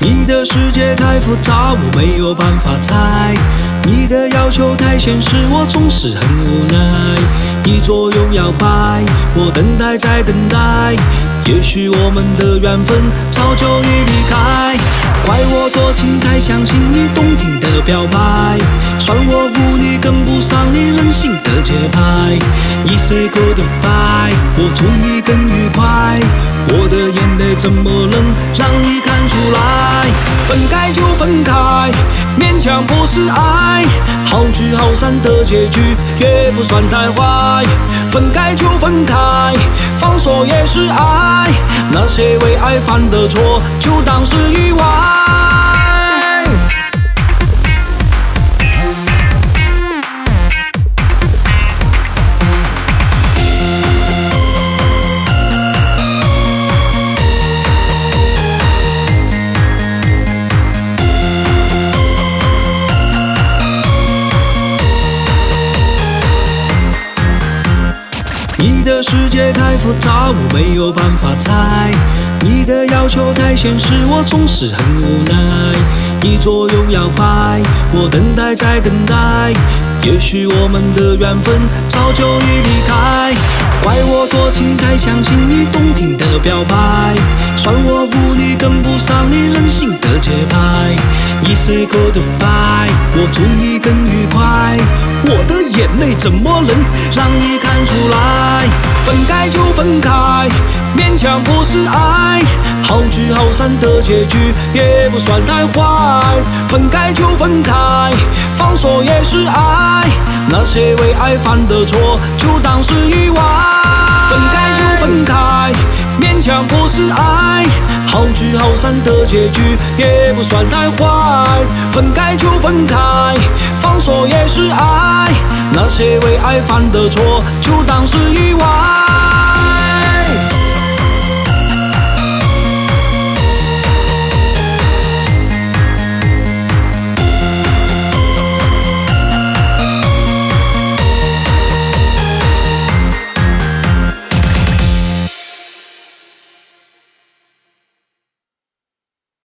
你的世界太复杂，我没有办法猜。你的要求太现实，我总是很无奈。你左右摇摆，我等待在等待。也许我们的缘分早就已离开。怪我多情，太相信你动听的表白。算我无力，跟不上你任性的节拍。你 say goodbye，我祝你更愉快。我的眼泪怎么能让不是爱。好聚好散的结局也不算太坏。分开就分开，放手也是爱。那些为爱犯的错，就当是意外。你的世界太复杂，我没有办法猜。你的要求太现实，我总是很无奈。你左右摇摆，我等待在等待。也许我们的缘分早就已离开。怪我多情，太相信你动听的表白。算我无力，跟不上你任性的节拍。你 say goodbye，我祝你更愉快。我的眼泪怎么能让你看？分开就分开，勉强不是爱。好聚好散的结局也不算太坏。分开就分开，放手也是爱。那些为爱犯的错，就当是意外。分开就分开，勉强不是爱。好聚好散的结局也不算太坏。分开就分开，放手也是爱。那些为爱犯的错，就当是意外。